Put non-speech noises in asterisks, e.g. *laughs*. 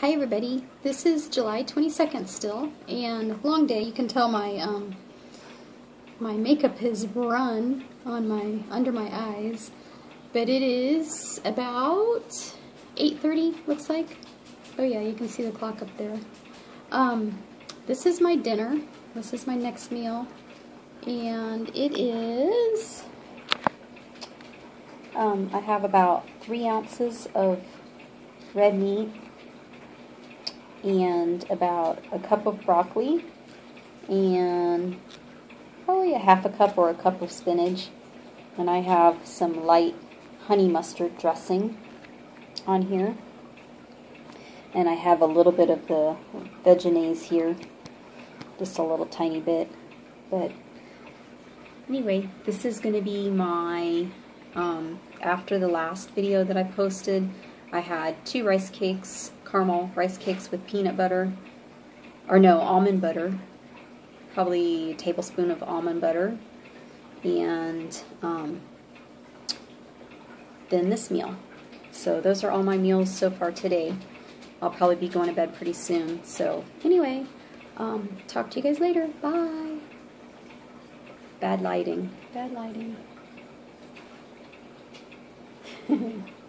Hi everybody, this is July 22nd still, and long day. You can tell my um, my makeup has run on my under my eyes, but it is about 8:30. Looks like. Oh yeah, you can see the clock up there. Um, this is my dinner. This is my next meal, and it is. Um, I have about three ounces of red meat and about a cup of broccoli and probably a half a cup or a cup of spinach. And I have some light honey mustard dressing on here. And I have a little bit of the Vegenaise here, just a little tiny bit. But anyway, this is going to be my, um, after the last video that I posted, I had two rice cakes caramel rice cakes with peanut butter, or no, almond butter, probably a tablespoon of almond butter, and um, then this meal. So those are all my meals so far today. I'll probably be going to bed pretty soon. So anyway, um, talk to you guys later. Bye. Bad lighting. Bad lighting. *laughs*